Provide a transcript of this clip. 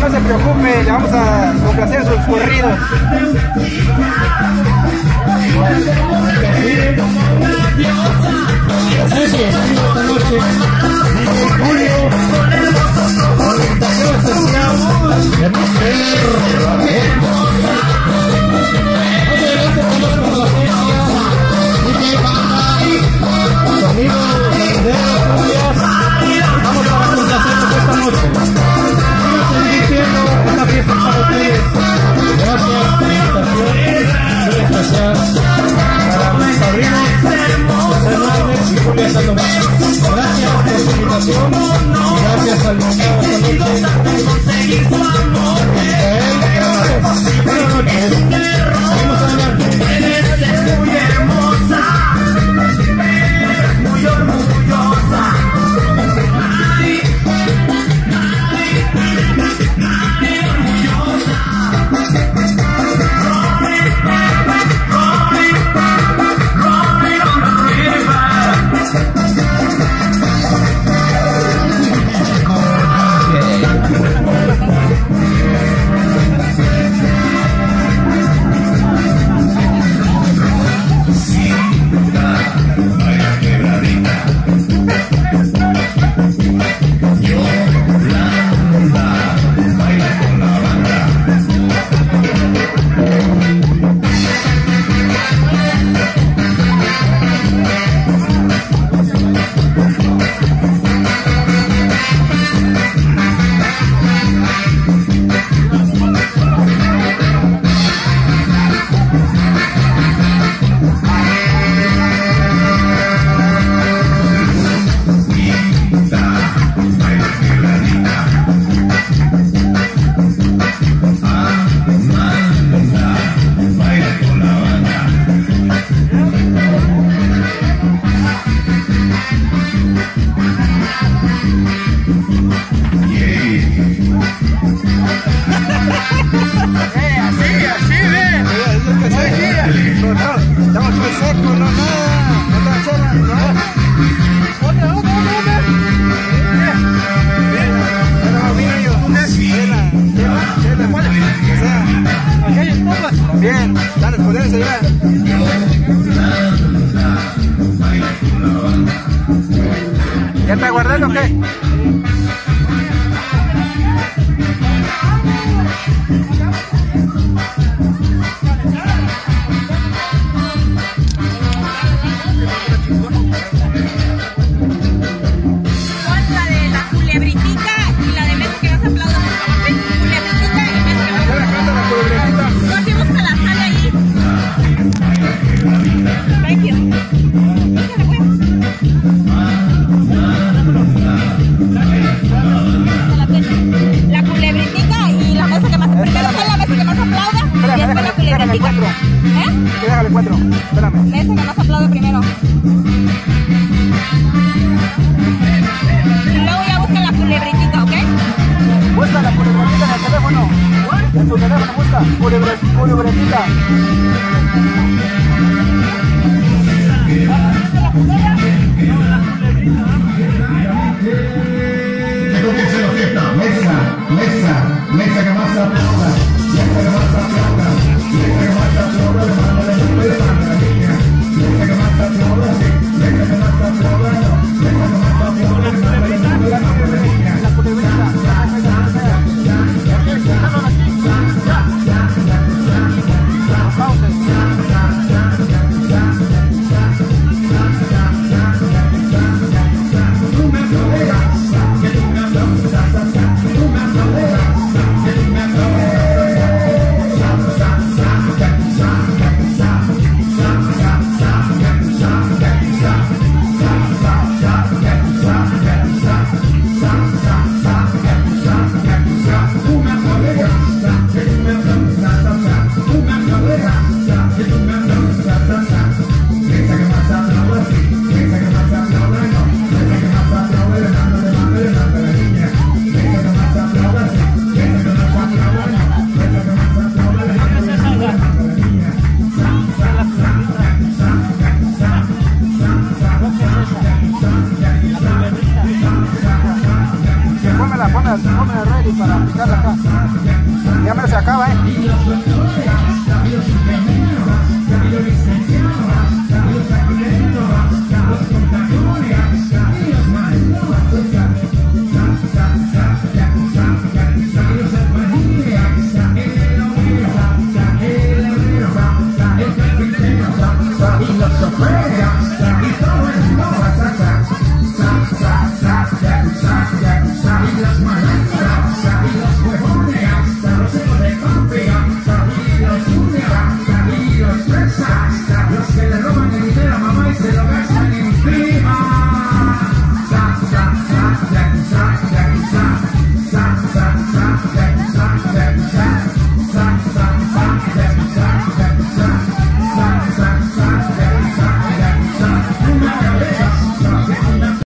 No se preocupe, le vamos a complacer sus corridos. Gracias, esta noche. Gracias a Tomás. Gracias su invitación. Gracias al Museo de Salud. ¿Ya te aguardas o qué? Thank you. cuatro. Espérame. Ese que más aplaude primero. Y luego ya busca la culebritita, ¿ok? Busca la culebritita en el teléfono. En tu teléfono busca culebre, culebritita. Mesa, mesa, mesa que más aplauda, mesa que más aplauda. las hombres ready para picarla acá. Ya me se acaba, eh.